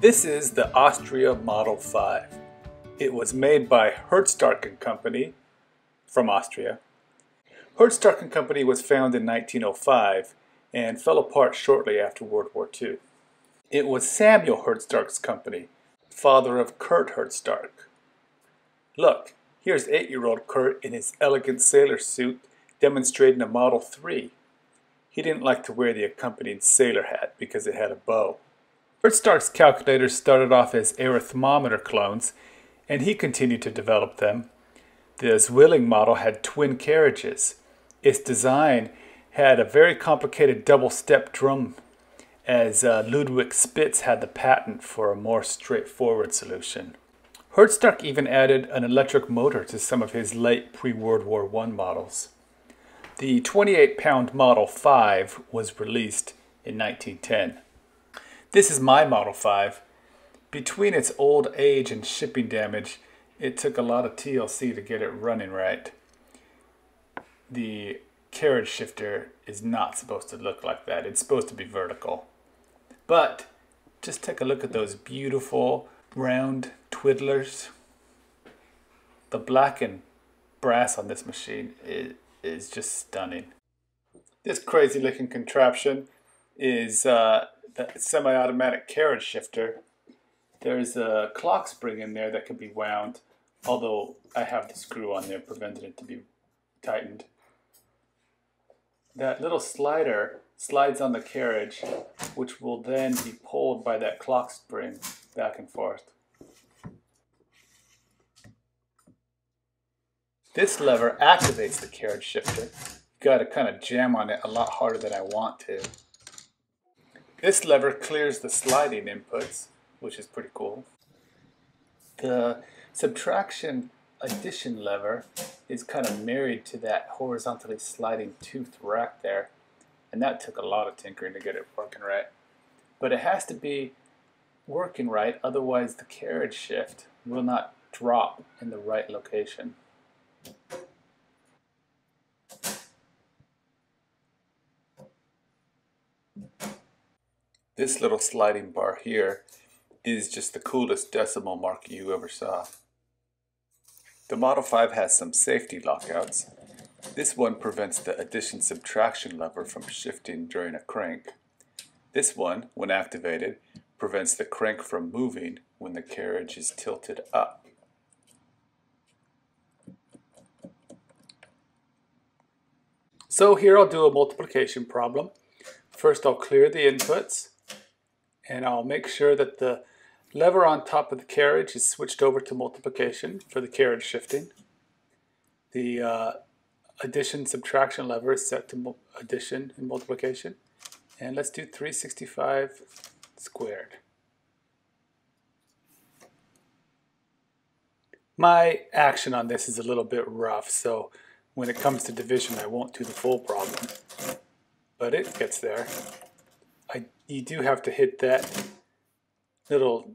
This is the Austria Model 5. It was made by Herzstark Company from Austria. Herzstark Company was founded in 1905 and fell apart shortly after World War II. It was Samuel Herzstark's company, father of Curt Herzstark. Look, here's eight-year-old Curt in his elegant sailor suit demonstrating a Model 3. He didn't like to wear the accompanying sailor hat because it had a bow. Herzstark's calculators started off as arithmometer clones, and he continued to develop them. The Zwilling model had twin carriages. Its design had a very complicated double-step drum, as uh, Ludwig Spitz had the patent for a more straightforward solution. Herzstark even added an electric motor to some of his late pre-World War I models. The 28-pound Model 5 was released in 1910. This is my Model 5. Between its old age and shipping damage, it took a lot of TLC to get it running right. The carriage shifter is not supposed to look like that. It's supposed to be vertical. But just take a look at those beautiful round twiddlers. The black and brass on this machine is, is just stunning. This crazy looking contraption is uh, semi-automatic carriage shifter, there's a clock spring in there that can be wound, although I have the screw on there preventing it to be tightened. That little slider slides on the carriage, which will then be pulled by that clock spring back and forth. This lever activates the carriage shifter. You gotta kind of jam on it a lot harder than I want to. This lever clears the sliding inputs, which is pretty cool. The subtraction addition lever is kind of married to that horizontally sliding tooth rack there. And that took a lot of tinkering to get it working right. But it has to be working right, otherwise the carriage shift will not drop in the right location. This little sliding bar here is just the coolest decimal mark you ever saw. The Model 5 has some safety lockouts. This one prevents the addition subtraction lever from shifting during a crank. This one, when activated, prevents the crank from moving when the carriage is tilted up. So here I'll do a multiplication problem. First I'll clear the inputs and I'll make sure that the lever on top of the carriage is switched over to multiplication for the carriage shifting. The uh, addition subtraction lever is set to addition and multiplication. And let's do 365 squared. My action on this is a little bit rough, so when it comes to division I won't do the full problem, but it gets there. You do have to hit that little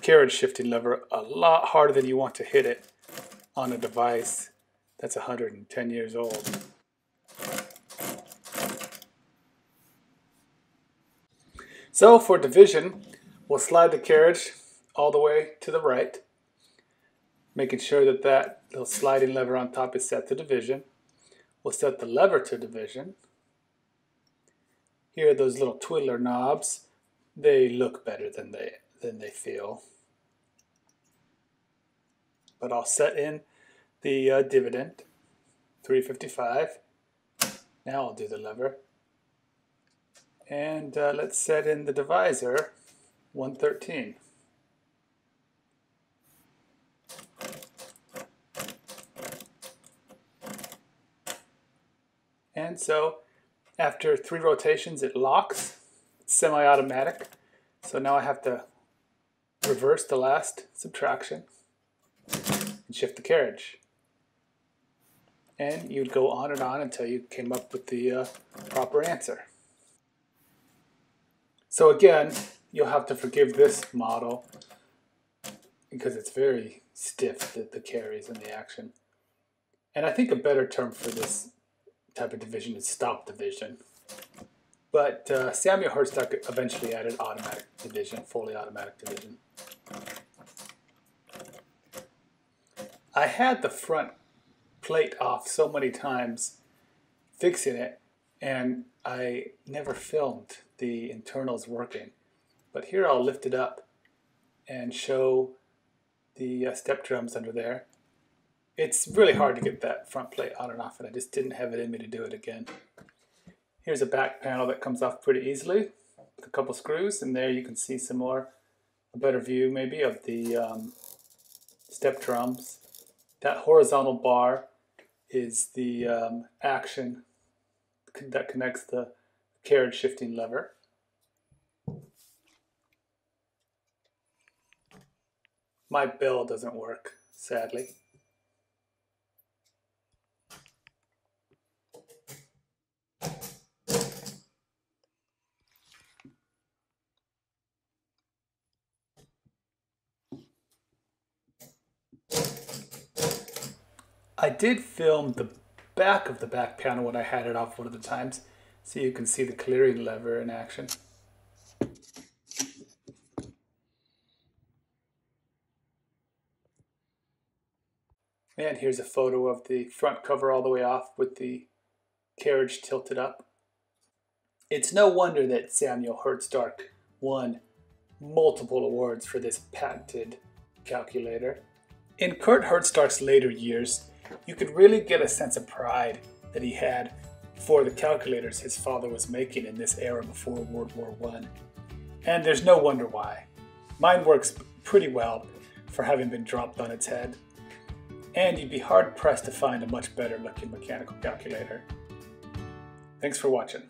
carriage shifting lever a lot harder than you want to hit it on a device that's 110 years old. So for division, we'll slide the carriage all the way to the right, making sure that that little sliding lever on top is set to division. We'll set the lever to division. Here, are those little twiddler knobs, they look better than they, than they feel. But I'll set in the uh, dividend, 355. Now I'll do the lever. And uh, let's set in the divisor, 113. And so after three rotations, it locks. Semi-automatic. So now I have to reverse the last subtraction and shift the carriage. And you'd go on and on until you came up with the uh, proper answer. So again, you'll have to forgive this model because it's very stiff, the, the carries and the action. And I think a better term for this type of division is stop division. but uh, Samuel Herzstark eventually added automatic division, fully automatic division. I had the front plate off so many times fixing it and I never filmed the internals working. But here I'll lift it up and show the uh, step drums under there. It's really hard to get that front plate on and off and I just didn't have it in me to do it again. Here's a back panel that comes off pretty easily with a couple screws and there you can see some more, a better view maybe of the um, step drums. That horizontal bar is the um, action that connects the carriage shifting lever. My bell doesn't work, sadly. I did film the back of the back panel when I had it off one of the times so you can see the clearing lever in action. And here's a photo of the front cover all the way off with the carriage tilted up. It's no wonder that Samuel Herzstark won multiple awards for this patented calculator. In Curt Herzstark's later years, you could really get a sense of pride that he had for the calculators his father was making in this era before World War I. And there's no wonder why. Mine works pretty well for having been dropped on its head. And you'd be hard pressed to find a much better looking mechanical calculator. Thanks for watching.